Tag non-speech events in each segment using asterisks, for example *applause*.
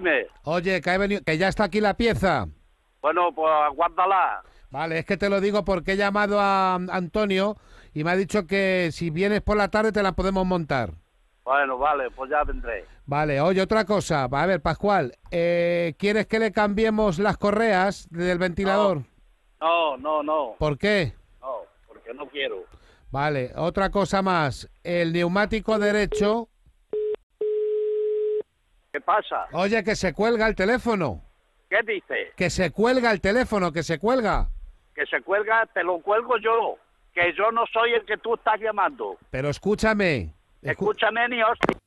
Dime. Oye, que, ha venido, que ya está aquí la pieza. Bueno, pues aguárdala. Vale, es que te lo digo porque he llamado a Antonio y me ha dicho que si vienes por la tarde te la podemos montar. Bueno, vale, pues ya vendré. Vale, oye, otra cosa. A ver, Pascual, eh, ¿quieres que le cambiemos las correas del ventilador? No, no, no. ¿Por qué? No, porque no quiero. Vale, otra cosa más. El neumático derecho. ¿Qué pasa? Oye, que se cuelga el teléfono. ¿Qué dices? Que se cuelga el teléfono, que se cuelga. Que se cuelga, te lo cuelgo yo. Que yo no soy el que tú estás llamando. Pero escúchame. escu- Escúchame, ni hostia.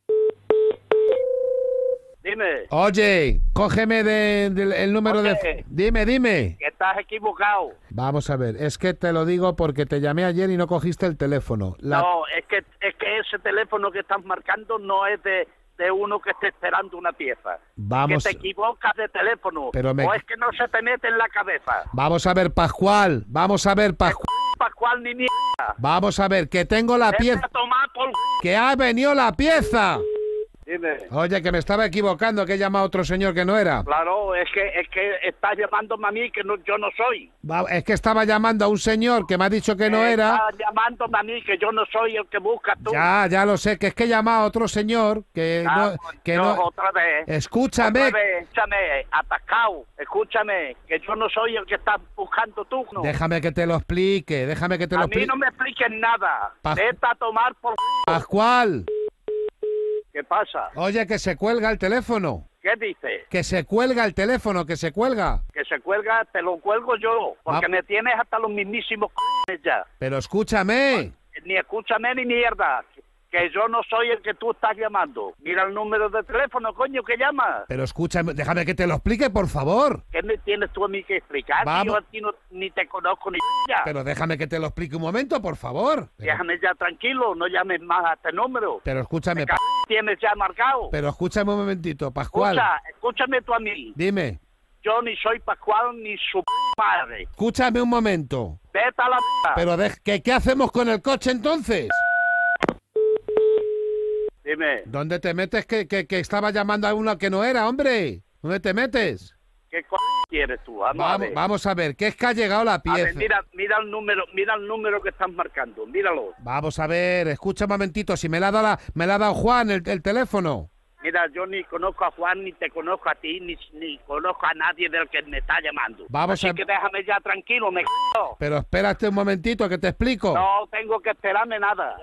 Dime, Oye, cógeme de- el número de... Dime, dime. que estás equivocado. Vamos a ver, es que te lo digo porque te llamé ayer y no cogiste el teléfono. La- No, es que, es que ese teléfono que estás marcando no es de, de uno que esté esperando una pieza. Vamos, Que te equivocas de teléfono. Pero me- O es que no se te mete en la cabeza. vamos a ver, Pascual. Vamos a ver, Pascual. Pascual ni mierda. Vamos a ver, que tengo la pieza. Que ha venido la pieza. Oye, que me estaba equivocando, que he llamado a otro señor que no era. Claro, es que, es que estás llamándome a mí que no, yo no soy. Va- Es que estaba llamando a un señor que me ha dicho que no era. Estás llamándome a mí que yo no soy el que buscas tú. Ya, ya lo sé, que es que he llamado a otro señor que Ah, no... Que no, no... otra vez. Escúchame, Otra vez, escúchame, atascado. Escúchame, que yo no soy el que estás buscando tú. No. déjame que te lo explique, déjame que te lo a mí explique. no me expliques nada. Pa- Vete a tomar por... Pascual, ¿Qué pasa? oye, que se cuelga el teléfono. ¿Qué dices? Que se cuelga el teléfono, que se cuelga. Que se cuelga, te lo cuelgo yo. Porque Ah. me tienes hasta los mismísimos c *laughs* ya. Pero escúchame. Ni escúchame ni mierda. Que yo no soy el que tú estás llamando. Mira el número de teléfono, coño, que llamas. Pero escúchame, déjame que te lo explique, por favor. ¿Qué me tienes tú a mí que explicar? Vamos. Yo a ti no- ni te conozco ni ya. Pero déjame que te lo explique un momento, por favor. Pero, Déjame ya tranquilo, no llames más a este número. pero escúchame, tienes ya marcado. pero escúchame un momentito, Pascual. Escucha, escúchame tú a mí. Dime, Yo ni soy Pascual ni su madre. escúchame un momento. Vete a la. Pero de- ¿qué, ¿qué hacemos con el coche entonces? Dime, ¿Dónde te metes que, que, que estaba llamando a uno que no era, hombre? ¿Dónde te metes? ¿qué co quieres tú? Vamos, a Vamos, ver. vamos a ver, que es que ha llegado la A ver, pieza. mira, mira el número, mira el número que estás marcando, míralo. Vamos a ver, escucha un momentito, si me la ha dado, la- me la ha dado Juan el, el teléfono. Mira, yo ni conozco a Juan, ni te conozco a ti, ni, ni conozco a nadie del que me está llamando. Vamos Así a- que déjame ya tranquilo, me. Pero espérate un momentito que te explico. No tengo que esperarme nada.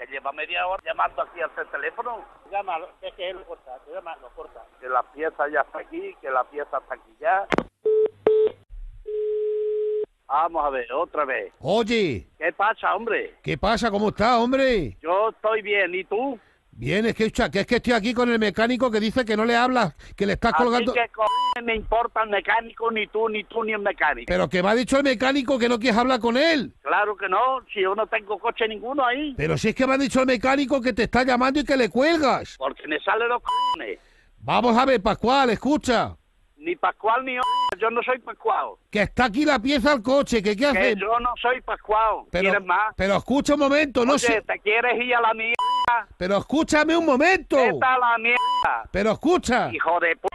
Que lleva media hora llamando aquí al teléfono. Llámalo, es que él corta, llámalo, corta. Que la pieza ya está aquí, que la pieza está aquí ya. Vamos a ver, otra vez. Oye, ¿Qué pasa, hombre? ¿qué pasa? ¿Cómo está, hombre? Yo estoy bien, ¿y tú? Bien, es que, que es que estoy aquí con el mecánico que dice que no le hablas, que le estás colgando... Que co me importa el mecánico, ni tú, ni tú, ni el mecánico. Pero que me ha dicho el mecánico que no quieres hablar con él. Claro que no, si yo no tengo coche ninguno ahí. Pero si es que me ha dicho el mecánico que te está llamando y que le cuelgas. Porque me salen los cojones. Vamos a ver, Pascual, escucha. Ni Pascual ni yo, yo no soy Pascual. Que está aquí la pieza al coche, que qué Que hace... yo no soy Pascual. Pero, ¿Quieres más? pero escucha un momento, no Oye, sé... ¿te quieres ir a la mierda? Pero escúchame un momento. Vete a la mierda, Pero escucha. hijo de p...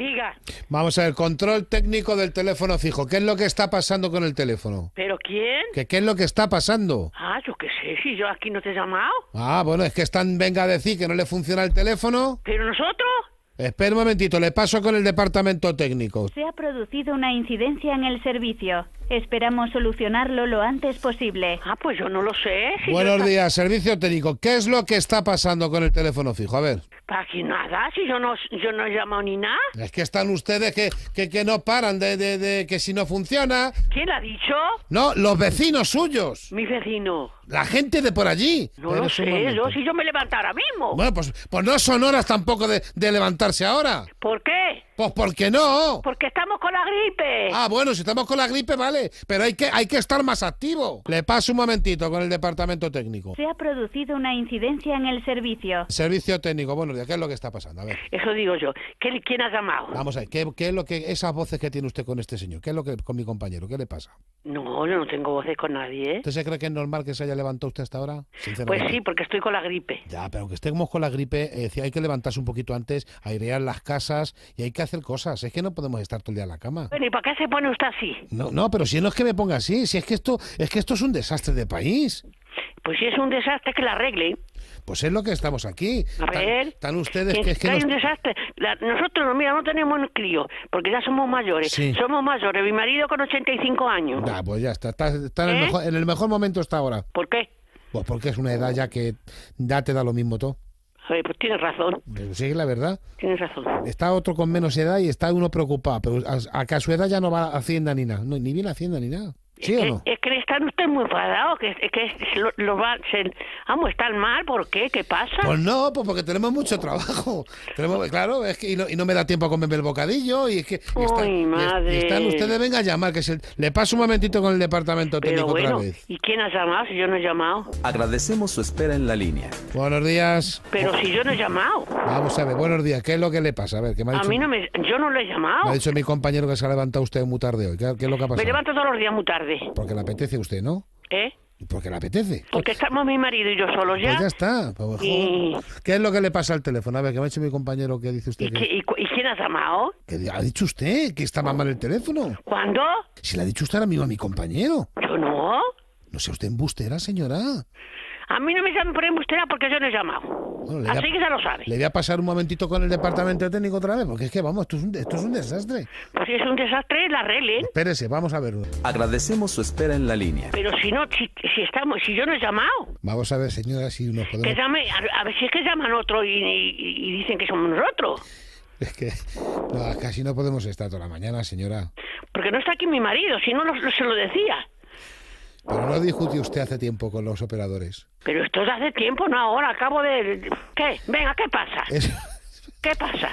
Diga, Vamos a ver, control técnico del teléfono fijo. ¿Qué es lo que está pasando con el teléfono? ¿pero quién? ¿Qué, qué es lo que está pasando? Ah, yo qué sé, si yo aquí no te he llamado. Ah, bueno, es que están, venga a decir que no le funciona el teléfono. ¿Pero nosotros? Espera un momentito, le paso con el departamento técnico. Se ha producido una incidencia en el servicio. Esperamos solucionarlo lo antes posible. Ah, pues yo no lo sé. Si Buenos yo días, servicio técnico. ¿Qué es lo que está pasando con el teléfono fijo? A ver. Aquí nada, si yo no, yo no he llamado ni nada. Es que están ustedes que, que, que no paran de, de, de que si no funciona. ¿Quién ha dicho? No, los vecinos suyos. Mi vecino. La gente de por allí. No Pero lo sé, yo si yo me levanto ahora mismo. Bueno, pues, pues no son horas tampoco de, de levantarse ahora. ¿Por qué? Pues ¿por qué no? Porque estamos con la gripe. Ah, bueno, si estamos con la gripe, vale, pero hay que, hay que estar más activo. Le paso un momentito con el departamento técnico. Se ha producido una incidencia en el servicio. Servicio técnico, buenos días, ¿qué es lo que está pasando? A ver, Eso digo yo. ¿Qué- ¿Quién ha llamado? vamos a ver, ¿qué, qué es lo que, esas voces que tiene usted con este señor? ¿Qué es lo que con mi compañero? ¿Qué le pasa? No, yo no tengo voces con nadie. ¿eh? ¿Usted se cree que es normal que se haya levantado usted hasta ahora? Pues sí, porque estoy con la gripe. Ya, pero aunque estemos con la gripe, eh, hay que levantarse un poquito antes, airear las casas y hay que hacer cosas. Es que no podemos estar todo el día en la cama. Bueno, ¿y para qué se pone usted así? No, no, pero si no es que me ponga así, si es que esto, es que esto es un desastre de país. Pues si es un desastre que la arregle. Pues es lo que estamos aquí. A Tan- ver. Están ustedes que, que es que hay nos- un desastre. La- nosotros, mira, no tenemos un crío, porque ya somos mayores. Sí. Somos mayores. Mi marido con 85 años. Ah, pues ya está, está, está en, el ¿Eh? mejor, en el mejor momento hasta ahora. ¿Por qué? Pues porque es una edad ya que ya te da lo mismo todo. Oye, pues tienes razón. Sí, la verdad. Tienes razón. Está otro con menos edad y está uno preocupado. Pero a, a que a su edad ya no va a Hacienda ni nada. No, ni viene a Hacienda ni nada. ¿Sí es, o que, no? es que están ustedes muy enfadados, que, es que lo, lo va, se, vamos, están mal, ¿por qué? ¿Qué pasa? Pues no, pues porque tenemos mucho trabajo. *laughs* Tenemos, claro, es que y no, y no me da tiempo a comerme el bocadillo y es que y está- Uy, y- y madre. están ustedes venga a llamar que se, le paso un momentito con el departamento Pero técnico bueno, otra vez. ¿y quién ha llamado si yo no he llamado? Agradecemos su espera en la línea. Buenos días. Pero si yo no he llamado. Vamos a ver, buenos días. ¿Qué es lo que le pasa? A ver, que me ha A dicho, mí no me, yo no lo he me llamado. ha dicho mi compañero que se ha levantado usted muy tarde hoy. ¿Qué, qué es lo que ha Me pasado? levanto todos los días muy tarde. Porque le apetece a usted, ¿no? ¿Eh? Porque le apetece. Porque estamos mi marido y yo solos ya. Pues ya está. pues. Y- ¿Qué es lo que le pasa al teléfono? A ver, que me ha dicho mi compañero que dice usted ¿Y, que, y quién ha llamado? que ha dicho usted que estaba mal el teléfono. ¿Cuándo? Si le ha dicho usted ahora mismo a mi compañero. Yo no. No sea usted embustera, señora. A mí no me llamen por embustera porque yo no he llamado. Bueno, a- Así que ya lo sabe. Le voy a pasar un momentito con el departamento técnico otra vez, porque es que, vamos, esto es un, esto es un desastre. Pues si es un desastre, la arreglen. Espérese, vamos a ver. Agradecemos su espera en la línea. Pero si no, si, si estamos, si yo no he llamado, Vamos a ver, señora, si nos que podemos... llame, a, a ver si es que llaman otro y, y- y dicen que somos nosotros. Es que no, casi no podemos estar toda la mañana, señora. Porque no está aquí mi marido, si no lo- se lo decía. Pero no discutió usted hace tiempo con los operadores. Pero esto es hace tiempo, no ahora, acabo de... ¿Qué? Venga, ¿qué pasa? Es- ¿Qué pasa?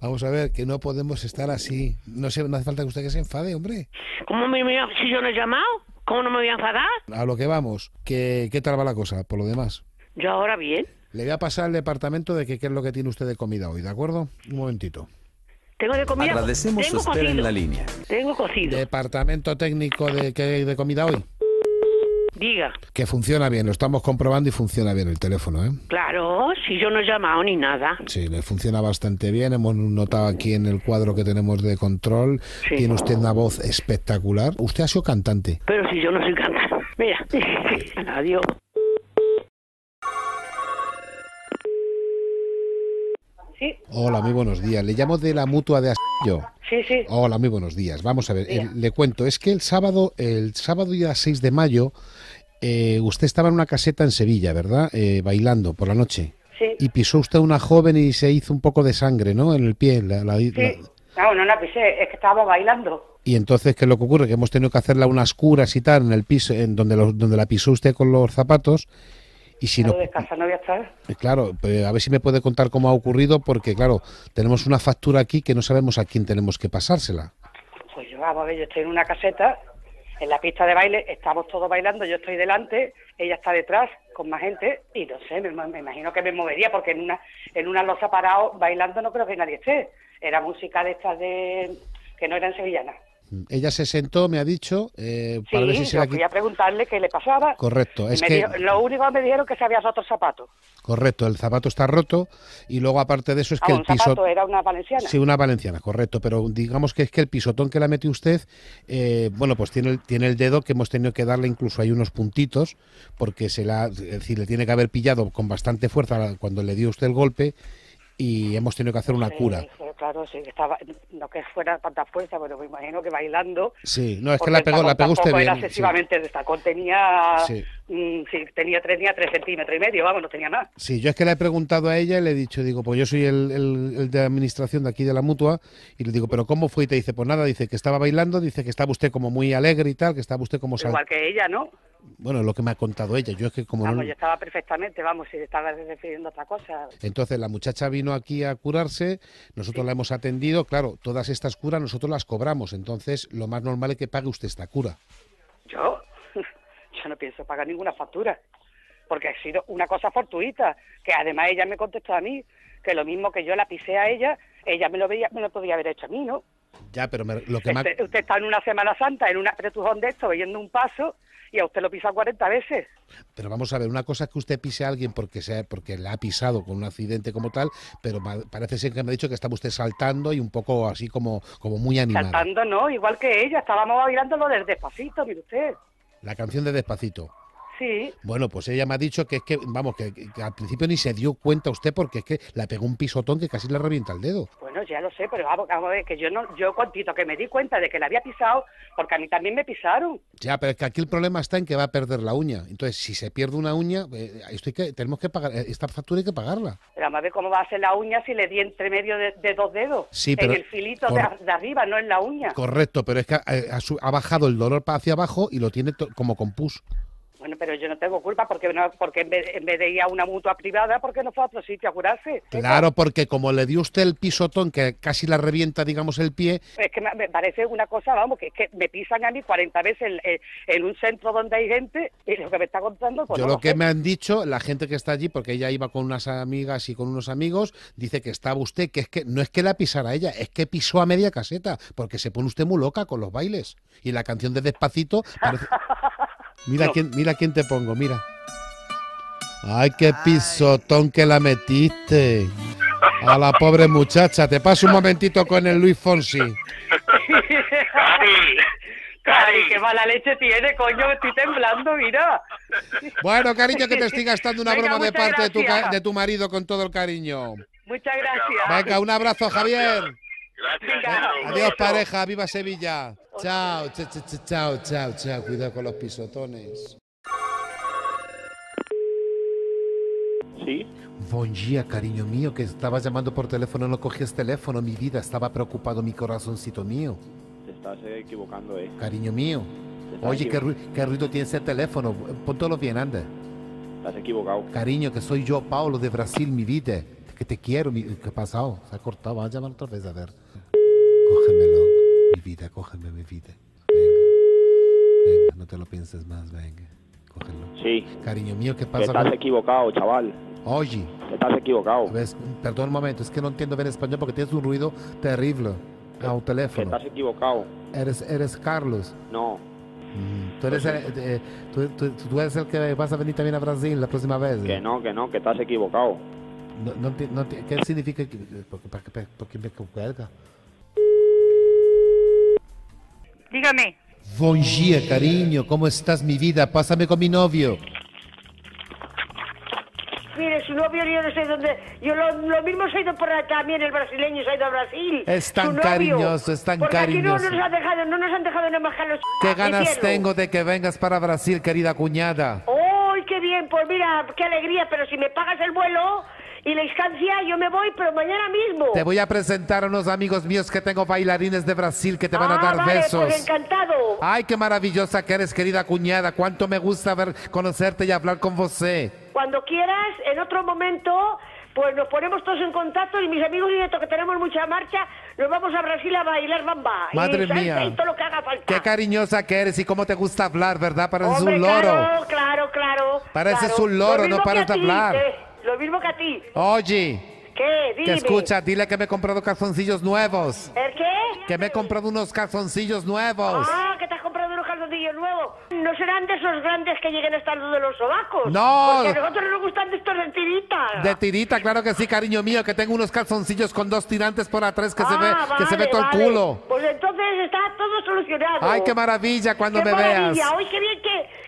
Vamos a ver, que no podemos estar así. No, se, no hace falta que usted que se enfade, hombre. ¿Cómo me, me- si yo no he llamado? ¿Cómo no me voy a enfadar? A lo que vamos. que ¿Qué tal va la cosa, por lo demás? Yo ahora bien. Le voy a pasar al departamento de que qué es lo que tiene usted de comida hoy, ¿de acuerdo? Un momentito. Tengo de comida. Agradecemos su tengo espera en la línea. Tengo cocido. Departamento técnico de, ¿qué hay de comida hoy. Diga. Que funciona bien, lo estamos comprobando y funciona bien el teléfono, ¿eh? Claro, si yo no he llamado ni nada. Sí, le funciona bastante bien. Hemos notado aquí en el cuadro que tenemos de control. Sí. Tiene usted una voz espectacular. Usted ha sido cantante. Pero si yo no soy cantante. Mira. *laughs* Adiós. Sí, Hola, muy buenos días. Le llamo de la mutua de Asillo. sí, sí. Hola, muy buenos días. Vamos a ver, eh, le cuento. Es que el sábado, el sábado día 6 de mayo, eh, usted estaba en una caseta en Sevilla, ¿verdad? Eh, bailando por la noche. Sí. Y pisó usted a una joven y se hizo un poco de sangre, ¿no? En el pie. la- la- la- Sí. No, no la pisé, es que estábamos bailando. Y entonces, ¿qué es lo que ocurre? Que hemos tenido que hacerle unas curas y tal en el piso, en donde, lo- donde la pisó usted con los zapatos. Y si no, Claro, no voy a estar. eh, claro, pues a ver si me puede contar cómo ha ocurrido, porque claro, tenemos una factura aquí que no sabemos a quién tenemos que pasársela. Pues yo, vamos a ver, yo estoy en una caseta, en la pista de baile, estamos todos bailando, yo estoy delante, ella está detrás, con más gente, y no sé, me, me imagino que me movería, porque en una en una losa parado bailando no creo que nadie esté. Era música de estas de... que no eran sevillanas. Ella se sentó, me ha dicho, eh, Sí, para ver si se yo la fui qui- a preguntarle qué le pasaba. Correcto, es que dijo- lo único que me dijeron que se había roto el zapato. correcto, el zapato está roto y luego aparte de eso es que el piso zapato era una valenciana. Sí, una valenciana, correcto, pero digamos que es que el pisotón que le ha metido usted, eh, bueno, pues tiene el, tiene el dedo que hemos tenido que darle incluso hay unos puntitos, porque se la, es decir, le tiene que haber pillado con bastante fuerza cuando le dio usted el golpe y hemos tenido que hacer una Sí, cura. claro, sí, estaba, no que fuera tanta fuerza, pero me imagino que bailando. Sí, no, es que la pegó, la pegó usted bien. Era sí. excesivamente de tacón, tenía, Sí. mm, sí, tenía tres, tenía tres centímetros y medio, vamos, no tenía más. Sí, yo es que le he preguntado a ella y le he dicho, digo, pues yo soy el, el- el de administración de aquí de la mutua, y le digo, ¿pero cómo fue? Y te dice, pues nada, dice que estaba bailando, dice que estaba usted como muy alegre y tal, que estaba usted como sal- Igual que ella, ¿no? Bueno, lo que me ha contado ella. Yo es que como Vamos, no... yo estaba perfectamente, vamos, si estaba refiriendo a otra cosa. Entonces la muchacha vino aquí a curarse, nosotros la hemos atendido, claro, todas estas curas nosotros las cobramos, entonces lo más normal es que pague usted esta cura. Yo, *laughs* yo no pienso pagar ninguna factura, porque ha sido una cosa fortuita, que además ella me contestó a mí, que lo mismo que yo la pisé a ella, ella me lo, veía, me lo podía haber hecho a mí, ¿no? Ya, pero me- lo que me ha- Usted, está en una Semana Santa, en un apretujón de esto, oyendo un paso, y a usted lo pisa 40 veces. Pero vamos a ver, una cosa es que usted pise a alguien porque sea porque la ha pisado con un accidente como tal, pero parece ser que me ha dicho que estaba usted saltando y un poco así como, como muy animada. Saltando, ¿no? Igual que ella, estábamos bailándolo del despacito, mire usted. La canción de Despacito. Sí, Bueno, pues ella me ha dicho que es que, vamos, que, que al principio ni se dio cuenta usted porque es que la pegó un pisotón que casi le revienta el dedo. bueno, ya lo sé, pero vamos, vamos a ver, que yo no, yo cuantito que me di cuenta de que la había pisado, porque a mí también me pisaron. Ya, pero es que aquí el problema está en que va a perder la uña. Entonces, si se pierde una uña, eh, esto hay que, tenemos que pagar, esta factura hay que pagarla. Pero vamos a ver cómo va a ser la uña si le di entre medio de, de dos dedos. Sí, pero- En el filito de, cor- de arriba, no en la uña. Correcto, pero es que ha, su- ha bajado el dolor para hacia abajo y lo tiene como con pus. Bueno, pero yo no tengo culpa porque no, porque en vez, en vez de ir a una mutua privada, porque no fue a otro sitio a curarse? Claro, porque como le dio usted el pisotón que casi la revienta, digamos, el pie, Es que me, parece una cosa, vamos, que es que me pisan a mí 40 veces en, un centro donde hay gente y lo que me está contando, pues yo no lo que sé. me han dicho, la gente que está allí, porque ella iba con unas amigas y con unos amigos, dice que estaba usted, que es que no es que la pisara ella, es que pisó a media caseta, porque se pone usted muy loca con los bailes. Y la canción de Despacito parece... *laughs* Mira, No. quién, mira quién te pongo, mira. Ay, qué pisotón que la metiste. A la pobre muchacha. Te paso un momentito con el Luis Fonsi. Cari, Ay, qué mala leche tiene, coño, me estoy temblando, mira. Bueno, cariño, que te estoy gastando una Venga, broma de parte de tu, de tu marido con todo el cariño. Muchas gracias. Venga, un abrazo, Javier. Gracias. Venga. Adiós, pareja. Viva Sevilla. Chao, chao, chao, chao, chao, chao. Cuidado con los pisotones. Sí, Buen día, cariño mío, que estabas llamando por teléfono, no cogías teléfono, mi vida, estaba preocupado mi corazoncito mío, Te estás eh, equivocando, eh. cariño mío. Oye, qué, ru- qué ruido tiene ese teléfono, póntelo bien, anda. Estás equivocado. Cariño, que soy yo, Paulo de Brasil, mi vida, que te quiero, mi... ¿qué ha pasado? Se ha cortado, vamos a llamar otra vez, a ver. Cógemelo, mi vida, cógeme, mi vida. Venga, venga, no te lo pienses más, venga, cógelo. Sí. Cariño mío, ¿qué pasa? estás con- equivocado, chaval. Oye, estás equivocado. ¿ves? Perdón un momento, es que no entiendo bien español porque tienes un ruido terrible a un Que teléfono. estás equivocado. Eres, eres Carlos. No. Mm, Tú eres, el, eh, tú, tú- tú eres el que vas a venir también a Brasil la próxima vez. Que no, que no, que estás equivocado. No, no no ¿Qué significa? que- ¿Por qué, por qué- por qué me cuelga? Dígame. Buen día, cariño. ¿Cómo estás, mi vida? Pásame con mi novio. Mire, su novio yo no sé dónde... Yo lo, lo mismo se ha ido por ahí también, el brasileño se ha ido a Brasil. Es tan novio. cariñoso, es tan Porque aquí no cariñoso. nos, han dejado, no nos han dejado nada más los... ¿Qué ganas tengo de que vengas para Brasil, querida cuñada? ¡Uy, qué bien! Pues mira, qué alegría, pero si me pagas el vuelo y la instancia, yo me voy, pero mañana mismo. Te voy a presentar a unos amigos míos que tengo bailarines de Brasil que te van a Ah, dar vale, besos. pues encantado. Ay, qué maravillosa que eres, querida cuñada. Cuánto me gusta ver, conocerte y hablar con vosé. Cuando quieras, en otro momento, pues nos ponemos todos en contacto y mis amigos y esto que tenemos mucha marcha, nos vamos a Brasil a bailar bamba. Madre y mía. Y todo lo que haga falta. Qué cariñosa que eres y cómo te gusta hablar, ¿verdad? Pareces Hombre, un loro. Claro, claro, claro. Pareces claro. un loro, no paras de hablar. eh, lo mismo que a ti. Oye, ¿Qué? Dime. que escucha, dile que me he comprado calzoncillos nuevos. ¿El qué? Que me he comprado unos calzoncillos nuevos. Ah, que te has comprado unos calzoncillos nuevos. No serán de esos grandes que lleguen hasta los de los sobacos. No. Porque a nosotros nos gustan de estos de tirita. De tirita, claro que sí, cariño mío, que tengo unos calzoncillos con dos tirantes por atrás que se Ah, ve, que se ve vale, todo vale. el culo. Pues entonces está todo solucionado. Ay, qué maravilla cuando Qué me maravilla. veas. Hoy qué bien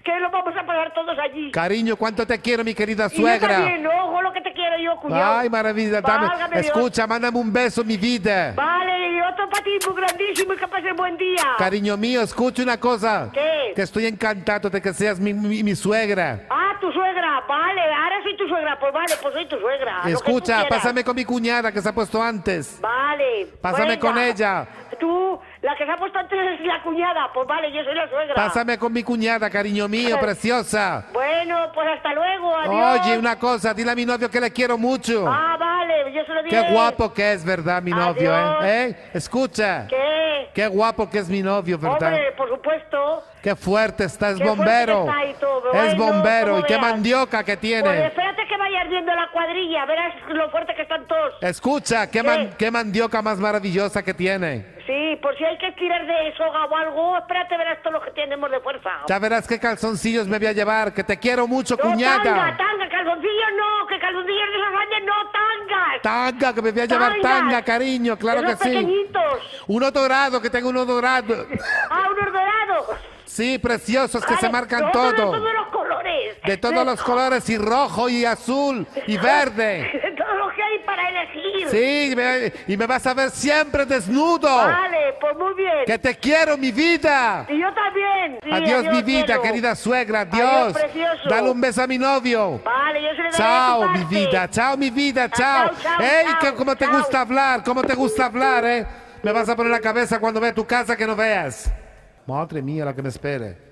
que, lo vamos a pasar todos allí. Cariño, cuánto te quiero, mi querida Y yo suegra. también, ojo lo que te quiero yo, cuñado. Ay, maravilla, dame. Válgame Dios. Escucha, mándame un beso, mi vida. Vale, y otro para ti muy grandísimo y que pases buen día. Cariño mío, escucha una cosa. ¿Qué? Que estoy encantado de que seas mi, mi- mi suegra. Ah, tu suegra, vale, ahora soy tu suegra, pues vale, pues soy tu suegra. Escucha, pásame con mi cuñada que se ha puesto antes. Vale. Pásame con ella. Tú, La que se ha puesto antes es la cuñada. Pues vale, yo soy la suegra. Pásame con mi cuñada, cariño mío, *laughs* preciosa. Bueno, pues hasta luego, adiós. Oye, una cosa, dile a mi novio que le quiero mucho. Ah, vale, yo se lo diré. Qué guapo que es, ¿verdad, mi novio, Adiós. eh? ¿Eh? Escucha. ¿Qué? Qué guapo que es mi novio, ¿verdad? Hombre, por supuesto. Qué fuerte está, es Qué bombero. que está y todo. Es Bueno, bombero y qué mandioca que Pues tiene. espérate que vayas viendo la cuadrilla, verás lo fuerte que están todos. Escucha, qué, ¿Qué? man- qué mandioca más maravillosa que tiene. Sí, por si hay que tirar de soga o algo, espérate, verás todo lo que tenemos de fuerza. Ya verás qué calzoncillos me voy a llevar, que te quiero mucho, No, cuñada. tanga, tanga, calzoncillos no, que calzoncillos de esos años no, tangas. Tanga, que me voy a llevar tanga, cariño, claro que Esos sí. pequeñitos. Uno dorado, que tengo uno dorado. *laughs* Ah, unos dorados. Sí, preciosos, que Vale, se marcan todo. De todos los colores. De todos los colores, y rojo, y azul, y *laughs* verde. De todos los que hay para elegir. Sí, y me- y me vas a ver siempre desnudo. Vale, pues muy bien. Que te quiero, mi vida. Y yo también. Sí, adiós, mi vida, cielo. querida suegra. Adiós. Adiós, precioso. Dale un beso a mi novio. Vale, yo se le Chao, mi vida. Chao, mi vida. Chao. chao, chao, Ey, chao, ¿cómo te gusta hablar? ¿Cómo te gusta hablar, eh? Me vas a poner la cabeza cuando vea tu casa que no veas. Madre mía, lo que me espere.